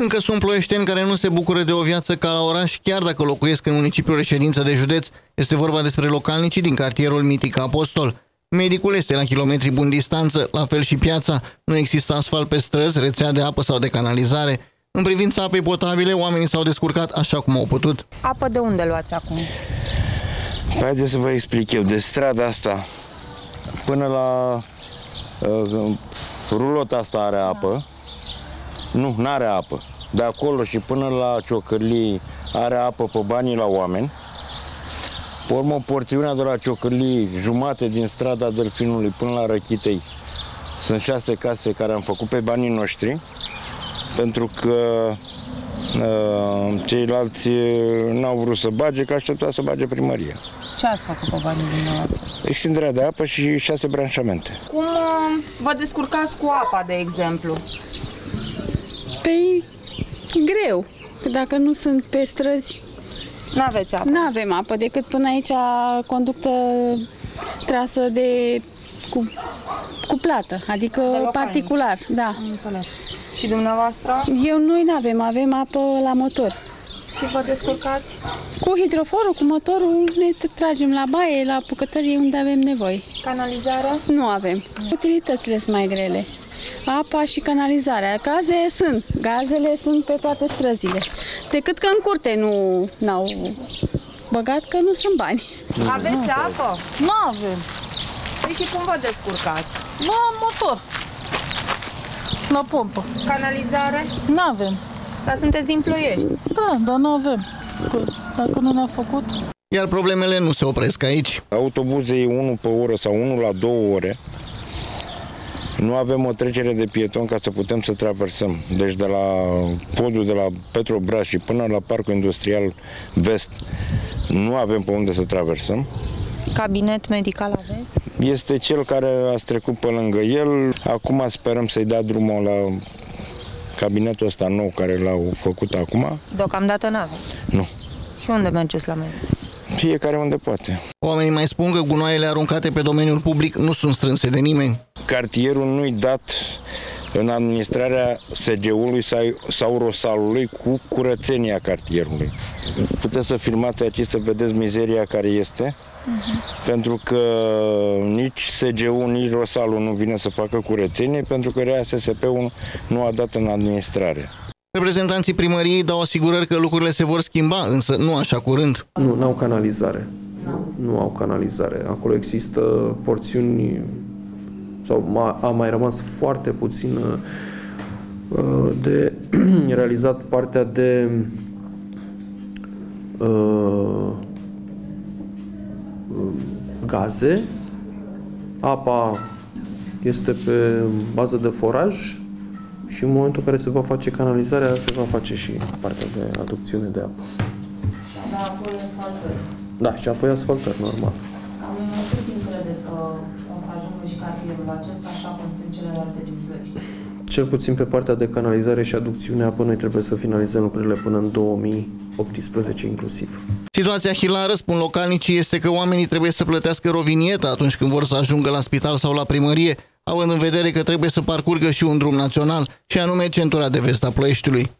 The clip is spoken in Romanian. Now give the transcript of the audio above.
Încă sunt ploieșteni care nu se bucură de o viață ca la oraș, chiar dacă locuiesc în municipiul reședință de județ. Este vorba despre localnicii din cartierul Mitic Apostol. Medicul este la kilometri bun distanță, la fel și piața. Nu există asfalt pe străzi, rețea de apă sau de canalizare. În privința apei potabile, oamenii s-au descurcat așa cum au putut. Apă de unde luați acum? Haideți să vă explic eu. De strada asta până la uh, rulota asta are apă. Nu, nu are apă. De acolo și până la ciocărlii are apă pe banii la oameni. Pe urmă, porțiunea de la ciocărlii, jumate din strada Delfinului până la Răchitei, sunt șase case care am făcut pe banii noștri, pentru că uh, ceilalți uh, n-au vrut să bage, că aștepta să bage primăria. Ce ați făcut pe banii dumneavoastră? Extinderea de apă și șase branșamente. Cum uh, vă descurcați cu apa, de exemplu? Păi, greu. Că dacă nu sunt pe străzi, Nu aveți apă. nu avem apă decât până aici conductă trasă de cu, cu plată, adică localnici. particular, da. Am înțeles. Și dumneavoastră? Eu noi nu avem, avem apă la motor. Și vă descurcați? Cu hidroforul, cu motorul, ne tragem la baie, la bucătărie unde avem nevoie. Canalizare? Nu avem. Utilitățile sunt mai grele. Apa și canalizarea. Gaze sunt. Gazele sunt pe toate străzile. Decât că în curte nu n-au băgat că nu sunt bani. Aveți apă? Nu avem. Păi și cum vă descurcați? Nu am motor. La pompă. Canalizare? Nu avem. Dar sunteți din Ploiești. Da, dar nu avem. Că dacă nu ne-a făcut, Iar problemele nu se opresc aici. Autobuze e unul pe oră sau unul la două ore. Nu avem o trecere de pieton ca să putem să traversăm. Deci de la podul de la Petrobras și până la Parcul Industrial Vest nu avem pe unde să traversăm. Cabinet medical aveți? Este cel care a trecut pe lângă el. Acum sperăm să-i dea drumul la cabinetul ăsta nou care l-au făcut acum. Deocamdată nu aveți. Nu. Și unde mergeți la medic? Fiecare unde poate. Oamenii mai spun că gunoaiele aruncate pe domeniul public nu sunt strânse de nimeni. Cartierul nu-i dat în administrarea SG-ului sau, sau Rosalului cu curățenia cartierului. Puteți să filmați aici să vedeți mizeria care este, pentru că nici SG-ul, nici Rosalul nu vine să facă curățenie, pentru că RASSP-ul nu a dat în administrare. Reprezentanții primăriei dau asigurări că lucrurile se vor schimba, însă nu așa curând. Nu, n-au canalizare. Nu au canalizare. Acolo există porțiuni sau ma- a mai rămas foarte puțin uh, de realizat partea de uh, gaze. Apa este pe bază de foraj și în momentul în care se va face canalizarea, se va face și partea de aducțiune de apă. Da, apoi asfaltări. Da, și apoi asfaltări, normal. Cam în cât timp credeți că o să ajungă și cartierul acesta așa cum sunt celelalte din Ploiești? Cel puțin pe partea de canalizare și aducțiune apă, noi trebuie să finalizăm lucrurile până în 2018 inclusiv. Situația hilară, spun localnicii, este că oamenii trebuie să plătească rovinietă atunci când vor să ajungă la spital sau la primărie, având în vedere că trebuie să parcurgă și un drum național, și anume centura de vest a Ploieștiului.